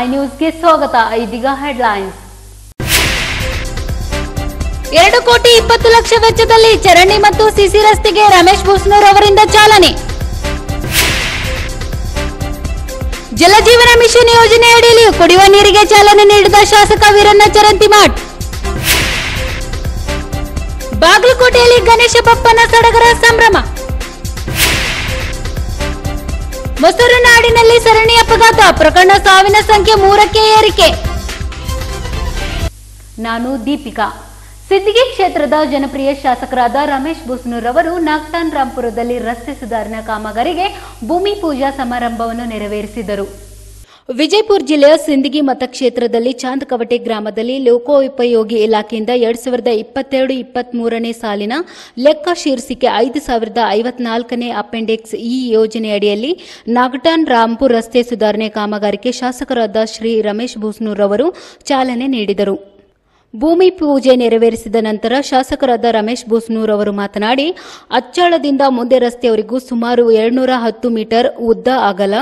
I ನ್ಯೂಸ್ಗೆ ಸ್ವಾಗತ. ಇದೀಗ ಹೆಡ್ಲೈನ್ಸ್ ಎರಡು ಕೋಟಿ ಇಪ್ಪತ್ತು ಲಕ್ಷ ವೆಚ್ಚದಲ್ಲಿ ಚರಂಡಿ ಮತ್ತು ಸಿಸಿ ರಸ್ತೆಗೆ ರಮೇಶ್ ಭೂಸ್ನೂರ್ ಅವರಿಂದ ಚಾಲನೆ. ಜಲಜೀವನ ಮಿಷನ್ ಯೋಜನೆಯಡಿಯಲ್ಲಿ ಕುಡಿಯುವ ನೀರಿಗೆ ಚಾಲನೆ ನೀಡಿದ ಶಾಸಕ ವೀರಣ್ಣ ಚರಂತಿಮಾಟ್ ಬಾಗಲಕೋಟೆಯಲ್ಲಿ ಗಣೇಶ ಬಪ್ಪನ ಸಡಗರ ಸಂಭ್ರಮ. ಮೊಸರು ನಾಡಿನಲ್ಲಿ ಸರಣಿ ಅಪಘಾತ. ಪ್ರಕರಣ ಸಾವಿನ ಸಂಖ್ಯೆ ಮೂರಕ್ಕೆ ಏರಿಕೆ. ನಾನು ದೀಪಿಕಾ. ಸಿದ್ದಿಗೆ ಕ್ಷೇತ್ರದ ಜನಪ್ರಿಯ ಶಾಸಕರಾದ ರಮೇಶ್ ಬುಸ್ನೂರ್ ಅವರು ನಾಗ್ತಾನ್ ರಾಂಪುರದಲ್ಲಿ ರಸ್ತೆ ಸುಧಾರಣಾ ಕಾಮಗಾರಿಗೆ ಭೂಮಿ ಪೂಜಾ ಸಮಾರಂಭವನ್ನು ನೆರವೇರಿಸಿದರು. ವಿಜಯಪುರ ಜಿಲ್ಲೆಯ ಸಿಂದಗಿ ಮತಕ್ಷೇತ್ರದಲ್ಲಿ ಚಾಂದಕವಟೆ ಗ್ರಾಮದಲ್ಲಿ ಲೋಕೋಪಯೋಗಿ ಇಲಾಖೆಯಿಂದ ಎರಡ್ ಸಾವಿರದ ಇಪ್ಪತ್ತೆರಡು ಇಪ್ಪತ್ಮೂರನೇ ಸಾಲಿನ ಲೆಕ್ಕ ಶೀರ್ಷಿಕೆ ಐದು ಸಾವಿರದ ಐವತ್ನಾಲ್ಕನೇ ಅಪೆಂಡಿಕ್ಸ್ ಈ ಯೋಜನೆಯಡಿಯಲ್ಲಿ ನಾಗಟಾನ್ ರಾಂಪುರ್ ರಸ್ತೆ ಸುಧಾರಣೆ ಕಾಮಗಾರಿಗೆ ಶಾಸಕರಾದ ಶ್ರೀ ರಮೇಶ್ ಭೂಸ್ನೂರ್ ಅವರು ಚಾಲನೆ ನೀಡಿದರು. ಭೂಮಿ ಪೂಜೆ ನೆರವೇರಿಸಿದ ನಂತರ ಶಾಸಕರಾದ ರಮೇಶ್ ಬೂಸ್ನೂರ್ ಅವರು ಮಾತನಾಡಿ, ಅಚ್ಚಾಳದಿಂದ ಮುಂದೆ ರಸ್ತೆಯವರೆಗೂ ಸುಮಾರು ಎರಡ್ನೂರ ಹತ್ತು ಮೀಟರ್ ಉದ್ದ ಅಗಲ,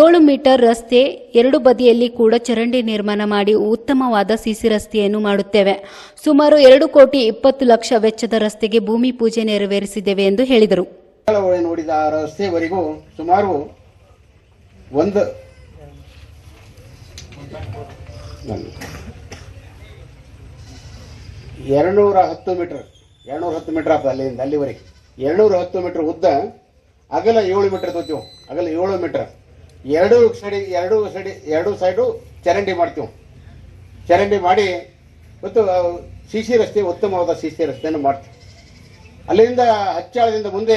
ಏಳು ಮೀಟರ್ ರಸ್ತೆ, ಎರಡು ಬದಿಯಲ್ಲಿ ಕೂಡ ಚರಂಡಿ ನಿರ್ಮಾಣ ಮಾಡಿ ಉತ್ತಮವಾದ ಸಿಸಿ ರಸ್ತೆಯನ್ನು ಮಾಡುತ್ತೇವೆ. ಸುಮಾರು ಎರಡು ಕೋಟಿ ಇಪ್ಪತ್ತು ಲಕ್ಷ ವೆಚ್ಚದ ರಸ್ತೆಗೆ ಭೂಮಿ ಪೂಜೆ ನೆರವೇರಿಸಿದ್ದೇವೆ ಎಂದು ಹೇಳಿದರು. ನೋಡಿದ ರಸ್ತೆವರೆಗೂ ಸುಮಾರು ಒಂದು ಎರಡ್ನೂರ ಹತ್ತು ಮೀಟರ್ ಎರಡುನೂರ ಹತ್ತು ಮೀಟರ್ ಆಗ್ತದೆ ಅಲ್ಲಿಂದ ಅಲ್ಲಿವರೆಗೆ ಎರಡುನೂರ ಹತ್ತು ಮೀಟರ್ ಉದ್ದ ಅಗಲ ಏಳು ಮೀಟರ್ ತೋತೀವಿ ಅಗಲ ಏಳು ಮೀಟರ್. ಎರಡು ಸೈಡಿ ಎರಡು ಸೈಡಿ, ಎರಡು ಸೈಡು ಚರಂಡಿ ಮಾಡ್ತೀವಿ ಚರಂಡಿ ಮಾಡಿ, ಮತ್ತು ಸಿ ಸಿ ರಸ್ತೆ, ಉತ್ತಮವಾದ ಸಿ ಸಿ ರಸ್ತೆಯನ್ನು ಮಾಡ್ತೀವಿ ಅಲ್ಲಿಂದ ಹಚ್ಚಾಳದಿಂದ ಮುಂದೆ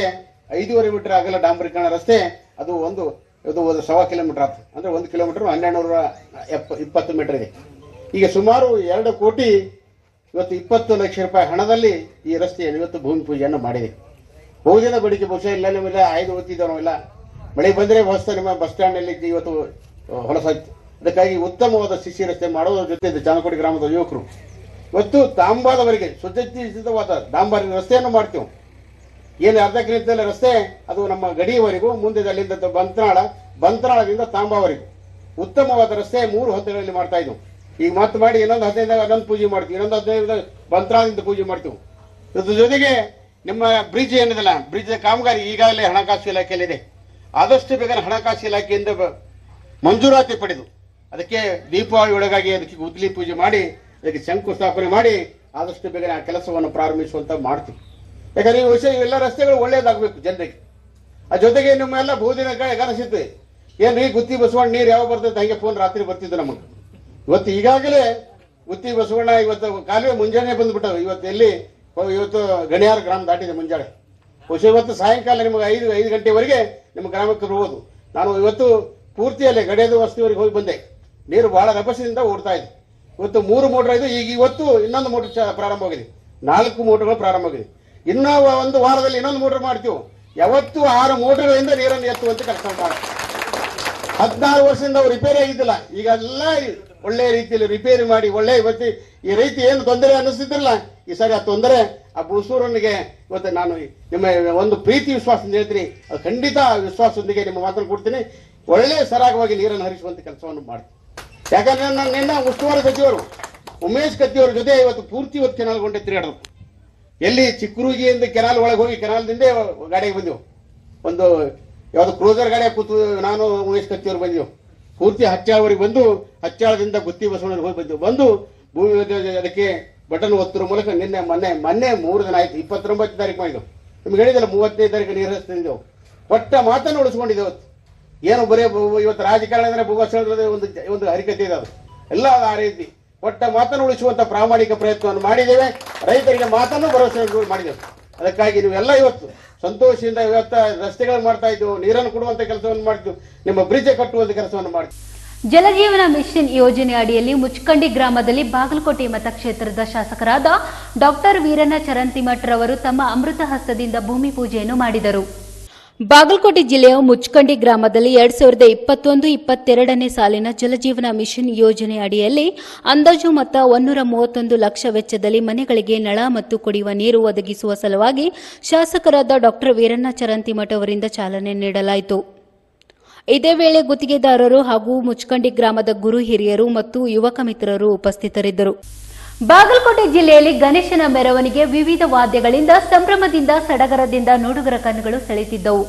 ಐದೂವರೆ ಮೀಟರ್ ಅಗಲ ಡಾಂಬರೀಕರಣ ರಸ್ತೆ, ಅದು ಒಂದು ಇದು ಒಂದು ಸವಾ ಕಿಲೋಮೀಟರ್ ಆಗ್ತದೆ ಅಂದರೆ ಒಂದು ಕಿಲೋಮೀಟರ್ ಹನ್ನೆರಡು ನೂರ ಎಪ್ಪ, ಇಪ್ಪತ್ತು ಮೀಟರ್ ಇದೆ. ಈಗ ಸುಮಾರು ಎರಡು ಕೋಟಿ ಇವತ್ತು ಇಪ್ಪತ್ತು ಲಕ್ಷ ರೂಪಾಯಿ ಹಣದಲ್ಲಿ ಈ ರಸ್ತೆಯನ್ನು ಇವತ್ತು ಭೂಮಿ ಪೂಜೆಯನ್ನು ಮಾಡಿದೆ. ಬಹುಜನ ಬೇಡಿಕೆ ಬಹುಶಃ ಇಲ್ಲ ನಮ್ಮೆಲ್ಲ ಆಯ್ದು ಓದ್ತಿದ್ದೋ ನಾವೆಲ್ಲ. ಮಳೆ ಬಂದರೆ ಹೊಸ ನಿಮ್ಮ ಬಸ್ ಸ್ಟ್ಯಾಂಡ್ನಲ್ಲಿ ಇವತ್ತು ಹೊಲಸಾಯ್ತು ಅದಕ್ಕಾಗಿ ಉತ್ತಮವಾದ ಸಿಸಿ ರಸ್ತೆ ಮಾಡೋದ್ರ ಜೊತೆ ಚಾನಕೋಡಿ ಗ್ರಾಮದ ಯುವಕರು. ಇವತ್ತು ತಾಂಬಾದವರೆಗೆ ಸುಸಜ್ಜಿತವಾದ ಡಾಂಬಾರಿನ ರಸ್ತೆಯನ್ನು ಮಾಡ್ತೇವೆ. ಏನು ಅರ್ಧ ಕಿಲೋಮೀಟರ್ ರಸ್ತೆ, ಅದು ನಮ್ಮ ಗಡಿಯವರೆಗೂ, ಮುಂದೆ ಅಲ್ಲಿಂದ ಬಂತನಾಳ, ಬಂತನಾಳದಿಂದ ತಾಂಬಾವರೆಗೂ. ಉತ್ತಮವಾದ ರಸ್ತೆ ಮೂರು ಹಂತಗಳಲ್ಲಿ ಮಾಡ್ತಾ ಇದ್ವು ಈಗ ಮತ್ತೆ ಮಾಡಿ ಇನ್ನೊಂದು ಹದಿನೈದಾಗ ಅದೊಂದು ಪೂಜೆ ಮಾಡ್ತೀವಿ, ಇನ್ನೊಂದು ಹದಿನೈದು ಮಂತ್ರಾದಿಂದ ಪೂಜೆ ಮಾಡ್ತೀವಿ. ಇದ್ರ ಜೊತೆಗೆ ನಿಮ್ಮ ಬ್ರಿಡ್ಜ್ ಏನಿದೆಲ್ಲ, ಬ್ರಿಡ್ಜ್ ಕಾಮಗಾರಿ ಈಗಾಗಲೇ ಹಣಕಾಸು ಇಲಾಖೆಯಲ್ಲಿದೆ. ಆದಷ್ಟು ಬೇಗ ಹಣಕಾಸು ಇಲಾಖೆಯಿಂದ ಮಂಜೂರಾತಿ ಪಡೆದು ಅದಕ್ಕೆ ದೀಪಾವಳಿ ಒಳಗಾಗಿ ಅದಕ್ಕೆ ಉದ್ಲಿ ಪೂಜೆ ಮಾಡಿ, ಅದಕ್ಕೆ ಶಂಕುಸ್ಥಾಪನೆ ಮಾಡಿ ಆದಷ್ಟು ಬೇಗ ಆ ಕೆಲಸವನ್ನು ಪ್ರಾರಂಭಿಸುವಂತ ಮಾಡ್ತೀವಿ. ಯಾಕಂದ್ರೆ ಈ ವಿಷಯ ಎಲ್ಲ ರಸ್ತೆಗಳು ಒಳ್ಳೇದಾಗಬೇಕು ಜನರಿಗೆ. ಆ ಜೊತೆಗೆ ನಿಮ್ಮೆಲ್ಲ ಬಹುದಿನ ಏನು ಏನ್ರಿ, ಗುತ್ತಿ ಬಸವಣ್ಣ ನೀರು ಯಾವಾಗ ಬರ್ತೈತೆ ಹಂಗೆ ಫೋನ್ ರಾತ್ರಿ ಬರ್ತಿದ್ದು ನಮಗೆ. ಇವತ್ತು ಈಗಾಗಲೇ ಉತ್ತಿ ಬಸವಣ್ಣ ಇವತ್ತು ಕಾಲುವೆ ಮುಂಜಾನೆ ಬಂದ್ಬಿಟ್ಟವು ಇವತ್ತು ಎಲ್ಲಿ? ಇವತ್ತು ಗಣಿಯಾರ ಗ್ರಾಮ ದಾಟಿದೆ ಮುಂಜಾನೆ. ಬಹುಶಃ ಇವತ್ತು ಸಾಯಂಕಾಲ ನಿಮಗೆ ಐದು ಐದು ಗಂಟೆವರೆಗೆ ನಿಮ್ಮ ಗ್ರಾಮಕ್ಕೆ ಬರುವುದು ನಾನು ಇವತ್ತು ಪೂರ್ತಿಯಲ್ಲೇ ಗಡಿಯದ ವಸ್ತಿವರೆಗೆ ಹೋಗಿ ಬಂದೆ. ನೀರು ಬಹಳ ರಭಸದಿಂದ ಓಡ್ತಾ ಇದೆ. ಇವತ್ತು ಮೂರು ಮೋಟರ್ ಇದೆ ಈಗ ಇವತ್ತು ಇನ್ನೊಂದು ಮೋಟರ್ ಪ್ರಾರಂಭ ಪ್ರಾರಂಭವಾಗಿದೆ ನಾಲ್ಕು ಮೋಟರ್ಗಳು ಪ್ರಾರಂಭವಾಗಿದೆ ಇನ್ನೂ ಒಂದು ವಾರದಲ್ಲಿ ಇನ್ನೊಂದು ಮೋಟರ್ ಮಾಡ್ತೀವಿ. ಯಾವತ್ತು ಆರು ಮೋಟರ್ಗಳಿಂದ ನೀರನ್ನು ಎತ್ತುವಂತೆ ಕೆಲಸ ಹದಿನಾರು ವರ್ಷದಿಂದ ಅವ್ರು ರಿಪೇರಿ ಆಗಿದ್ದಿಲ್ಲ. ಈಗ ಎಲ್ಲ ಒಳ್ಳೆ ರೀತಿಯಲ್ಲಿ ರಿಪೇರಿ ಮಾಡಿ, ಒಳ್ಳೆ ಇವತ್ತು ಈ ರೀತಿ ಏನು ತೊಂದರೆ ಅನ್ನಿಸ್ತಿದ್ರಲ್ಲ, ಈ ಸಾರಿ ಆ ತೊಂದರೆ, ಆ ಬುಸೂರನಿಗೆ ಇವತ್ತು ನಾನು ನಿಮ್ಮ ಒಂದು ಪ್ರೀತಿ ವಿಶ್ವಾಸದಿಂದ ಹೇಳ್ತೀನಿ. ಅದು ಖಂಡಿತ ಆ ವಿಶ್ವಾಸದೊಂದಿಗೆ ನಿಮ್ಮ ಮಾತನ್ನು ಕೊಡ್ತೀನಿ. ಒಳ್ಳೆ ಸರಾಗವಾಗಿ ನೀರನ್ನು ಹರಿಸುವಂತ ಕೆಲಸವನ್ನು ಮಾಡ್ತೀನಿ ಯಾಕಂದ್ರೆ ನಾನು ನಿನ್ನ ಉಸ್ತುವಾರಿ ಸಚಿವರು, ಉಮೇಶ್ ಕತ್ತಿಯವರ ಜೊತೆ ಇವತ್ತು ಪೂರ್ತಿ ಇವತ್ತು ಕೆನಾಲ್ಗೊಂಡೆ ತಿರುಗಾಡೋದು ಎಲ್ಲಿ ಚಿಕ್ಕರುಗಿಯಿಂದ ಕೆನಾಲ್ ಒಳಗೆ ಹೋಗಿ ಕೆನಾಲ್ದಿಂದ ಗಾಡಿಗೆ ಬಂದೆವು. ಒಂದು ಯಾವುದು ಕ್ರೂಸರ್ ಗಾಡಿಯಾಗ ಕೂತು ನಾನು ಉಮೇಶ್ ಕತ್ತಿಯವರು ಬಂದೆವು. ಪೂರ್ತಿ ಹಚ್ಚಾವರಿಗೆ ಬಂದು ಹಚ್ಚಾಳದಿಂದ ಗುತ್ತಿ ಬಸವಣ್ಣನ ಹೋಗಿ ಬಂದು ಬಂದು ಭೂಮಿ ಅದಕ್ಕೆ ಬಟನ್ ಒತ್ತುವ ಮೂಲಕ ನಿನ್ನೆ ಮೊನ್ನೆ ಮೊನ್ನೆ ಮೂರು ದಿನ ಆಯ್ತು, ಇಪ್ಪತ್ತೊಂಬತ್ತು ತಾರೀಕು ಮಾಡಿದೆವು ನಿಮ್ಗೆ ಹೇಳಿದಲ್ಲ ಮೂವತ್ತನೇ ತಾರೀಕು ನೀರು ಹರಿಸ್ತಿದ್ದೆವು ಕೊಟ್ಟ ಮಾತನ್ನು ಉಳಿಸ್ಕೊಂಡಿದ್ದೆವು ಏನು ಬರೀ ಇವತ್ತು ರಾಜಕಾರಣ ಅಂದ್ರೆ ಭೂಗೋಸ್ವಾಮಿ ಒಂದು ಒಂದು ಹರಿಕತೆ ಇದೆ ಅದು. ಎಲ್ಲ ಆ ರೀತಿ. ಕೊಟ್ಟ ಮಾತನ್ನು ಉಳಿಸುವಂತ ಪ್ರಾಮಾಣಿಕ ಪ್ರಯತ್ನವನ್ನು ಮಾಡಿದ್ದೇವೆ. ರೈತರಿಗೆ ಮಾತನ್ನು ಭರವಸೆ ಮಾಡಿದ್ದೇವೆ. ಅದಕ್ಕಾಗಿ ನೀವೆಲ್ಲ ಇವತ್ತು ಸಂತೋಷದಿಂದ ಇವತ್ತ ರಸ್ತೆಗಳನ್ನು ಮಾಡ್ತಾ ಇದ್ದು, ನೀರನ್ನು ಕೊಡುವಂತ ಕೆಲಸವನ್ನು ಮಾಡ್ತೀವಿ ನಿಮ್ಮ ಬ್ರಿಜ್ ಕಟ್ಟುವಂತ ಕೆಲಸವನ್ನು ಮಾಡ್ತೀವಿ ಜಲಜೀವನ ಮಿಷನ್ ಯೋಜನೆ ಅಡಿಯಲ್ಲಿ ಮುಚ್ಕಂಡಿ ಗ್ರಾಮದಲ್ಲಿ ಬಾಗಲಕೋಟೆ ಮತಕ್ಷೇತ್ರದ ಶಾಸಕರಾದ ಡಾಕ್ಟರ್ ವೀರಣ್ಣ ಚರಂತಿಮಠ್ ರವರು ತಮ್ಮ ಅಮೃತ ಹಸ್ತದಿಂದ ಭೂಮಿ ಪೂಜೆಯನ್ನು ಮಾಡಿದರು. ಬಾಗಲಕೋಟೆ ಜಿಲ್ಲೆಯ ಮುಚ್ಕಂಡಿ ಗ್ರಾಮದಲ್ಲಿ ಎರಡ್ ಸಾವಿರದ ಇಪ್ಪತ್ತೊಂದು, ಇಪ್ಪತ್ತೆರಡನೇ ಸಾಲಿನ ಜಲಜೀವನ ಮಿಷನ್ ಯೋಜನೆ ಅಡಿಯಲ್ಲಿ ಅಂದಾಜು ಮೊತ್ತ ಒಂದೂರ ಮೂವತ್ತೊಂದು ಲಕ್ಷ ವೆಚ್ಚದಲ್ಲಿ ಮನೆಗಳಿಗೆ ನಳ ಮತ್ತು ಕುಡಿಯುವ ನೀರು ಒದಗಿಸುವ ಸಲುವಾಗಿ ಶಾಸಕರಾದ ಡಾಕ್ಟರ್ ವೀರಣ್ಣ ಚರಂತಿಮಠ ಅವರಿಂದ ಚಾಲನೆ ನೀಡಲಾಯಿತು. ಇದೇ ವೇಳೆ ಗುತ್ತಿಗೆದಾರರು ಹಾಗೂ ಮುಚ್ಕಂಡಿ ಗ್ರಾಮದ ಗುರು ಹಿರಿಯರು ಮತ್ತು ಯುವಕ ಮಿತ್ರರು ಉಪಸ್ಥಿತರಿದ್ದರು. ಬಾಗಲಕೋಟೆ ಜಿಲ್ಲೆಯಲ್ಲಿ ಗಣೇಶನ ಮೆರವಣಿಗೆ ವಿವಿಧ ವಾದ್ಯಗಳಿಂದ, ಸಂಭ್ರಮದಿಂದ, ಸಡಗರದಿಂದ ನೋಡುಗರ ಕಣ್ಣುಗಳು ಸೆಳೆತಿದ್ದವು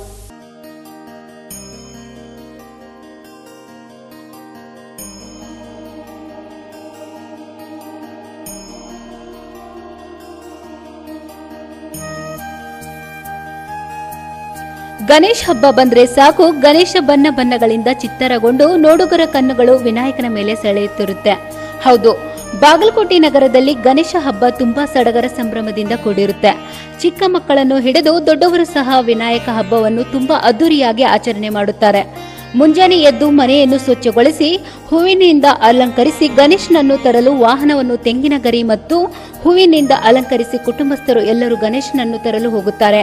ಗಣೇಶ ಹಬ್ಬ ಬಂದ್ರೆ ಸಾಕು, ಗಣೇಶ ಬಣ್ಣ ಬಣ್ಣಗಳಿಂದ ಚಿತ್ತರಗೊಂಡು ನೋಡುಗರ ಕಣ್ಣುಗಳು ವಿನಾಯಕನ ಮೇಲೆ ಸೆಳೆಯುತ್ತಿರುತ್ತೆ. ಹೌದು ಬಾಗಲಕೋಟೆ ನಗರದಲ್ಲಿ ಗಣೇಶ ಹಬ್ಬ ತುಂಬಾ ಸಡಗರ ಸಂಭ್ರಮದಿಂದ ಕೂಡಿರುತ್ತೆ. ಚಿಕ್ಕ ಮಕ್ಕಳನ್ನು ಹಿಡಿದು ದೊಡ್ಡವರು ಸಹ ವಿನಾಯಕ ಹಬ್ಬವನ್ನು ತುಂಬಾ ಅದ್ದೂರಿಯಾಗಿ ಆಚರಣೆ ಮಾಡುತ್ತಾರೆ. ಮುಂಜಾನೆ ಎದ್ದು ಮನೆಯನ್ನು ಸ್ವಚ್ಛಗೊಳಿಸಿ, ಹೂವಿನಿಂದ ಅಲಂಕರಿಸಿ ಗಣೇಶನನ್ನು ತರಲು ವಾಹನವನ್ನು ತೆಂಗಿನ ಗರಿ ಮತ್ತು ಹೂವಿನಿಂದ ಅಲಂಕರಿಸಿ ಕುಟುಂಬಸ್ಥರು ಎಲ್ಲರೂ ಗಣೇಶನನ್ನು ತರಲು ಹೋಗುತ್ತಾರೆ.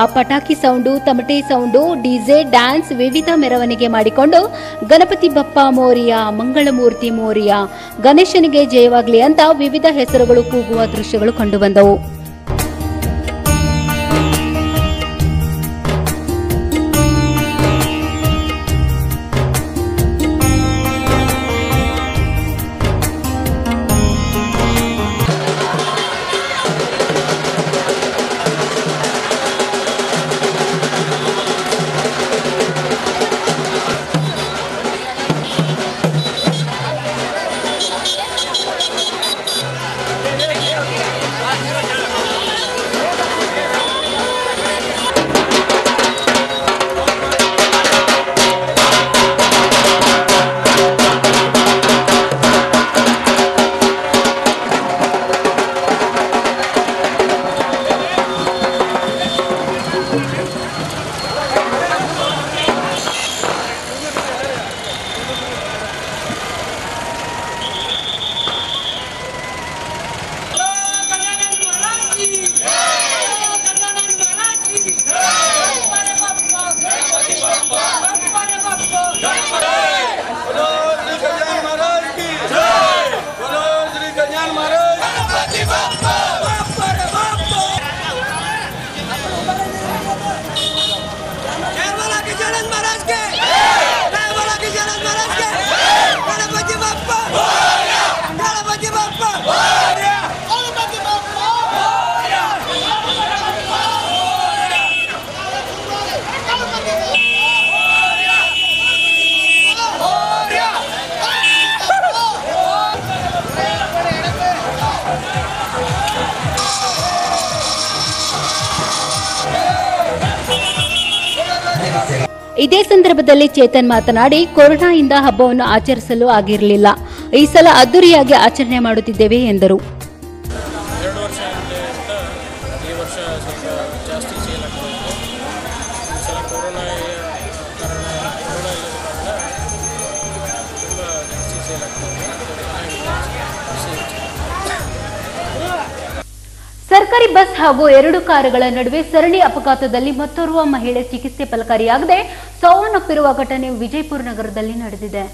ಆ ಪಟಾಕಿ ಸೌಂಡು, ತಮಟೆ ಸೌಂಡು ಡಿಜೆ ಡ್ಯಾನ್ಸ್ ವಿವಿಧ ಮೆರವಣಿಗೆ ಮಾಡಿಕೊಂಡು ಗಣಪತಿ ಬಪ್ಪ ಮೋರಿಯ, ಮಂಗಳಮೂರ್ತಿ ಮೋರಿಯ, ಗಣೇಶನಿಗೆ ಜಯವಾಗಲಿ ಅಂತ ವಿವಿಧ ಹೆಸರುಗಳು ಕೂಗುವ ದೃಶ್ಯಗಳು ಕಂಡುಬಂದವು ಇದೇ ಸಂದರ್ಭದಲ್ಲಿ ಚೇತನ್ ಮಾತನಾಡಿ ಕೊರೋನಾಯಿಂದ ಹಬ್ಬವನ್ನು ಆಚರಿಸಲು ಆಗಿರಲಿಲ್ಲ. ಈ ಸಲ ಅದ್ದೂರಿಯಾಗಿ ಆಚರಣೆ ಮಾಡುತ್ತಿದ್ದೇವೆ, ಎಂದರು. ಜಾಸ್ತಿ ಸರ್ಕಾರಿ ಬಸ್ ಹಾಗೂ ಎರಡು ಕಾರುಗಳ ನಡುವೆ ಸರಣಿ ಅಪಘಾತದಲ್ಲಿ ಮತ್ತೋರ್ವ ಮಹಿಳೆ ಚಿಕಿತ್ಸೆ ಫಲಕಾರಿಯಾಗದೆ ಸಾವನ್ನಪ್ಪಿರುವ ಘಟನೆ ವಿಜಯಪುರ ನಗರದಲ್ಲಿ ನಡೆದಿದೆ.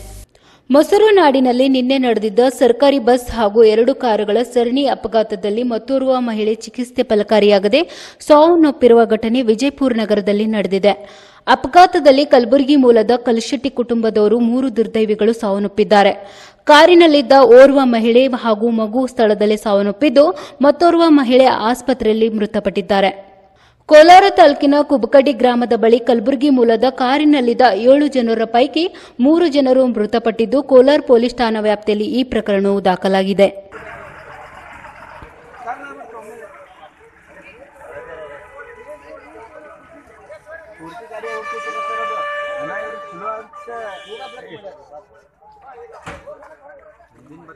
ಮೊಸರು ನಾಡಿನಲ್ಲಿ ನಿನ್ನೆ ನಡೆದಿದ್ದ ಸರ್ಕಾರಿ ಬಸ್ ಹಾಗೂ ಎರಡು ಕಾರುಗಳ ಸರಣಿ ಅಪಘಾತದಲ್ಲಿ ಮತ್ತೋರ್ವ ಮಹಿಳೆ ಚಿಕಿತ್ಸೆ ಫಲಕಾರಿಯಾಗದೆ ಸಾವನ್ನಪ್ಪಿರುವ ಘಟನೆ ವಿಜಯಪುರ ನಗರದಲ್ಲಿ ನಡೆದಿದೆ. ಅಪಘಾತದಲ್ಲಿ ಕಲಬುರಗಿ ಮೂಲದ ಕಲಶೆಟ್ಟಿ ಕುಟುಂಬದವರು ಮೂರು ದುರ್ದೈವಿಗಳು ಸಾವನ್ನಪ್ಪಿದ್ದಾರೆ. ಕಾರಿನಲ್ಲಿದ್ದ ಓರ್ವ ಮಹಿಳೆ ಹಾಗೂ ಮಗು ಸ್ಥಳದಲ್ಲಿ ಸಾವನ್ನಪ್ಪಿದ್ದು, ಮತ್ತೋರ್ವ ಮಹಿಳೆ ಆಸ್ಪತ್ರೆಯಲ್ಲಿ ಮೃತಪಟ್ಟಿದ್ದಾರೆ. ಕೋಲಾರ ತಾಲೂಕಿನ ಕುಬಕಡಿ ಗ್ರಾಮದ ಬಳಿ ಕಲಬುರಗಿ ಮೂಲದ ಕಾರಿನಲ್ಲಿದ್ದ ಏಳು ಜನರ ಪೈಕಿ ಮೂರು ಜನರು ಮೃತಪಟ್ಟಿದ್ದು, ಕೋಲಾರ ಪೊಲೀಸ್ ಠಾಣಾ ವ್ಯಾಪ್ತಿಯಲ್ಲಿ ಈ ಪ್ರಕರಣವು ದಾಖಲಾಗಿದೆ. மீன்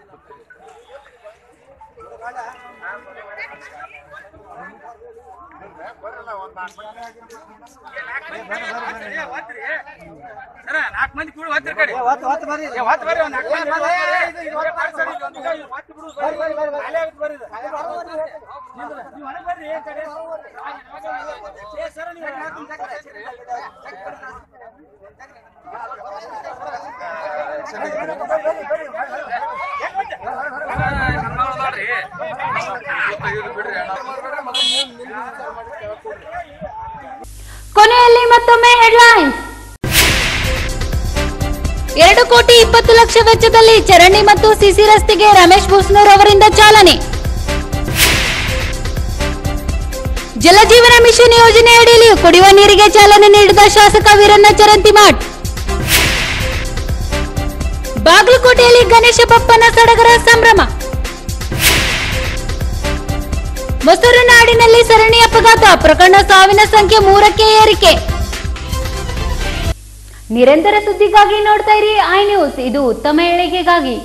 ನಾಲ್ಕು ಮಂದಿ ಕೂಡ ಒತ್ತರ ಕಡೆ ಒತ್ತು ಬರ್ರಿ ಒತ್ತು ಬರ್ರಿ ಒಂದು ನಾಲ್ಕು ಮಂದಿ ಬರ್ರಿ. ಬರ್ರಿ ಸರ್, ಬರ್ರಿ ಬರ್ರಿ ಬರ್ರಿ. ಬರ್ರಿ. ನೀವು ಹೊರಗೆ ಬರ್ರಿ, ಬರ್ರಿ ಕಡೆ. ಸರ್, ನೀವು ಹೊರಗೆ ಬಿಡ್ರಿ. ಕೊನೆಯಲ್ಲಿ ಮತ್ತೊಮ್ಮೆ ಹೆಡ್ಲೈನ್ಸ್ ಎರಡು ಕೋಟಿ ಇಪ್ಪತ್ತು ಲಕ್ಷ ವೆಚ್ಚದಲ್ಲಿ ಚರಂಡಿ ಮತ್ತು ಸಿಸಿ ರಸ್ತೆಗೆ ರಮೇಶ್ ಭೂಸ್ನೂರ್ ಅವರಿಂದ ಚಾಲನೆ. ಜಲಜೀವನ ಮಿಷನ್ ಯೋಜನೆಯಡಿಯಲ್ಲಿ ಕುಡಿಯುವ ನೀರಿಗೆ ಚಾಲನೆ ನೀಡಿದ ಶಾಸಕ ವೀರಣ್ಣ ಚರಂತಿಮಾಟ್ ಬಾಗಲಕೋಟೆಯಲ್ಲಿ ಗಣೇಶ ಬಪ್ಪನ ಸಡಗರ ಸಂಭ್ರಮ. ಮೊಸರು ನಾಡಿನಲ್ಲಿ ಸರಣಿ ಅಪಘಾತ. ಪ್ರಕರಣ ಸಾವಿನ ಸಂಖ್ಯೆ ಮೂರಕ್ಕೆ ಏರಿಕೆ. ನಿರಂತರ ಸುದ್ದಿಗಾಗಿ ನೋಡ್ತಾ ಇರಿ. I News. ಇದು ಉತ್ತಮ ಏಳಿಗೆಗಾಗಿ